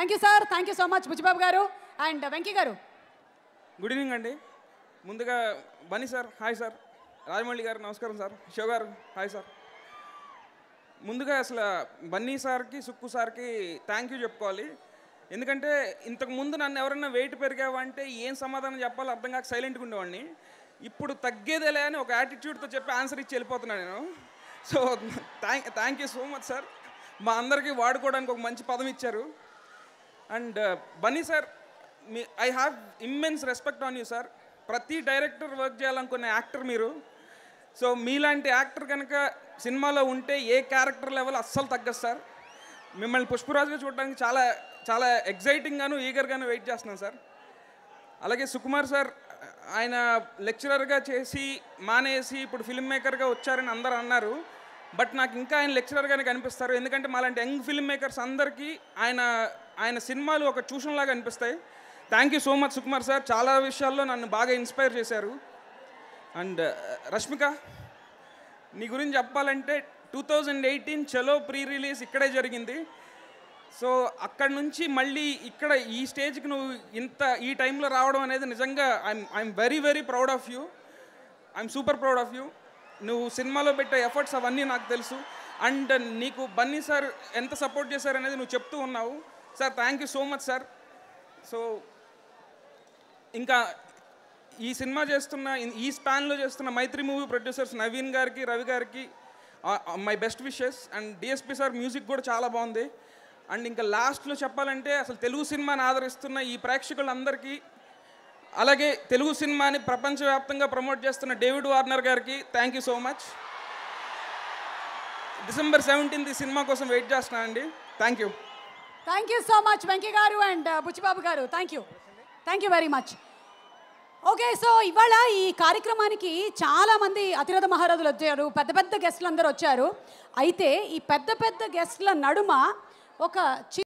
Thank you sir. Thank you so much Buchibabu garu and Venky garu. Good evening అండి. ముందుగా Bunny sir hi sir. Rajamouli garu నమస్కారం sir. షో గారు hi sir. ముందుగా అసలు బన్నీ సార్కి సుక్కు సార్కి థ్యాంక్ యూ చెప్పుకోవాలి. ఎందుకంటే ఇంతకు ముందు నన్ను ఎవరైనా వెయిట్ పెరిగావా అంటే ఏం సమాధానం చెప్పాలో అర్థం కాక సైలెంట్గా ఉండేవాడిని. ఇప్పుడు తగ్గేదేలే అని ఒక యాటిట్యూడ్తో చెప్పి ఆన్సర్ ఇచ్చి వెళ్ళిపోతున్నాను నేను. So thank thank you so much sir. మా అందరికీ వాడుకోవడానికి ఒక మంచి పదం ఇచ్చారు. And Bunny sir me I have immense respect on you sir ప్రతి డైరెక్టర్ వర్క్ చేయాలనుకునే యాక్టర్ మీరు. సో మీలాంటి యాక్టర్ కనుక సినిమాలో ఉంటే ఏ క్యారెక్టర్ లెవెల్ అస్సలు తగ్గదు సార్ మిమ్మల్ని పుష్పరాజుగా చూడడానికి చాలా చాలా ఎగ్జైటింగ్గాను ఈగర్గాను వెయిట్ చేస్తున్నాను సార్ అలాగే సుకుమార్ సార్ ఆయన లెక్చరర్గా చేసి మానేసి ఇప్పుడు ఫిల్మ్ మేకర్గా వచ్చారని అందరూ అన్నారు. బట్ నాకు ఇంకా ఆయన లెక్చరర్గానే కనిపిస్తారు. ఎందుకంటే మాలాంటి యంగ్ ఫిల్మ్ మేకర్స్ అందరికీ ఆయన ఆయన సినిమాలు ఒక ట్యూషన్ లాగా అనిపిస్తాయి. Thank you so much Sukumar sir. చాలా విషయాల్లో నన్ను బాగా ఇన్స్పైర్ చేశారు. అండ్ uh, రష్మిక నీ గురించి చెప్పాలంటే two thousand eighteen Chalo pre release ఇక్కడే జరిగింది. సో అక్కడ నుంచి మళ్ళీ ఇక్కడ ఈ స్టేజ్కి నువ్వు ఇంత ఈ టైంలో రావడం అనేది నిజంగా I'm I'm very very proud of you. I'm super proud of you. నువ్వు సినిమాలో పెట్టే ఎఫర్ట్స్ అవన్నీ నాకు తెలుసు. అండ్ నీకు బన్నీ సార్ ఎంత సపోర్ట్ చేశారనేది నువ్వు చెప్తూ ఉన్నావు. Sir thank you so much sir so ఇంకా ఈ సినిమా చేస్తున్న ఈ స్పాన్లో చేస్తున్న మైత్రి మూవీ ప్రొడ్యూసర్స్ నవీన్ గారికి రవి గారికి my best wishes and DSP sir music కూడా చాలా బాగుంది. అండ్ ఇంకా లాస్ట్లో చెప్పాలంటే అసలు తెలుగు సినిమాని ఆదరిస్తున్న ఈ ప్రేక్షకులందరికీ అలాగే తెలుగు సినిమాని ప్రపంచవ్యాప్తంగా ప్రమోట్ చేస్తున్న David Warner garu thank you so much December seventeenth ఈ సినిమా కోసం వెయిట్ చేస్తున్నాను అండి. Thank you thank you so much Venky garu and Buchibabu garu thank you thank you very much okay so ఇవాళ ఈ కార్యక్రమానికి చాలా మంది అతిరథ మహారాజులు వచ్చారు. పెద్ద పెద్ద గెస్టులు అందరూ వచ్చారు. అయితే ఈ పెద్ద పెద్ద గెస్టుల నడుమ ఒక చి